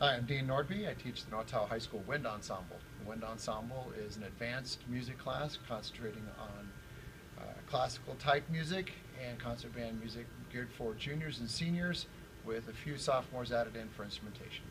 Hi, I'm Dean Nordby. I teach the North Tahoe High School Wind Ensemble. The Wind Ensemble is an advanced music class concentrating on uh, classical type music and concert band music geared for juniors and seniors with a few sophomores added in for instrumentation.